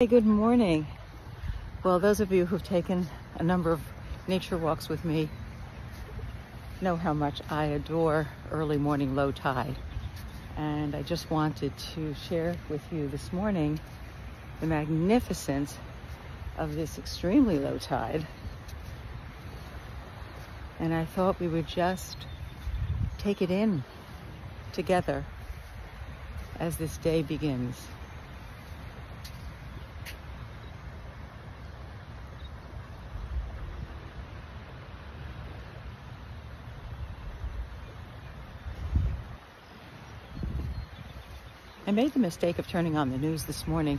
Hey, good morning. Well, those of you who've taken a number of nature walks with me know how much I adore early morning low tide. And I just wanted to share with you this morning the magnificence of this extremely low tide. And I thought we would just take it in together as this day begins. I made the mistake of turning on the news this morning,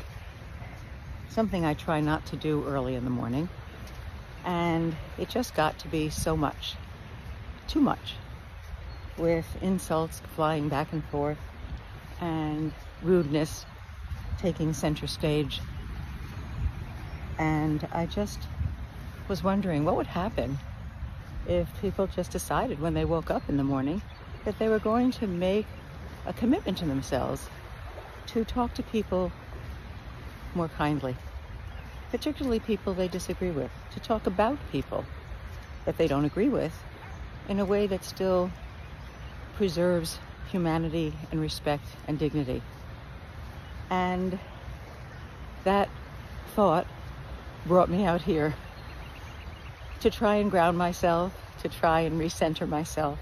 something I try not to do early in the morning, and it just got to be so much, too much, with insults flying back and forth and rudeness taking center stage. And I just was wondering what would happen if people just decided when they woke up in the morning that they were going to make a commitment to themselves to talk to people more kindly, particularly people they disagree with, to talk about people that they don't agree with in a way that still preserves humanity and respect and dignity. And that thought brought me out here to try and ground myself, to try and recenter myself,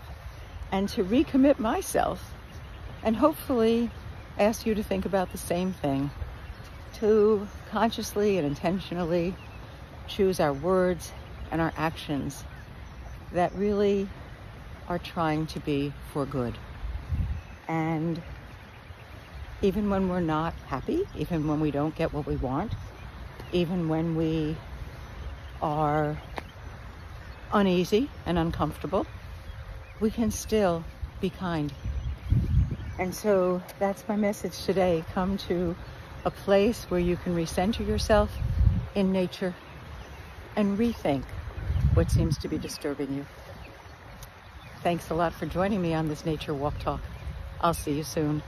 and to recommit myself, and hopefully ask you to think about the same thing to consciously and intentionally choose our words and our actions that really are trying to be for good. And even when we're not happy, even when we don't get what we want, even when we are uneasy and uncomfortable, we can still be kind and so that's my message today. Come to a place where you can recenter yourself in nature and rethink what seems to be disturbing you. Thanks a lot for joining me on this nature walk talk. I'll see you soon.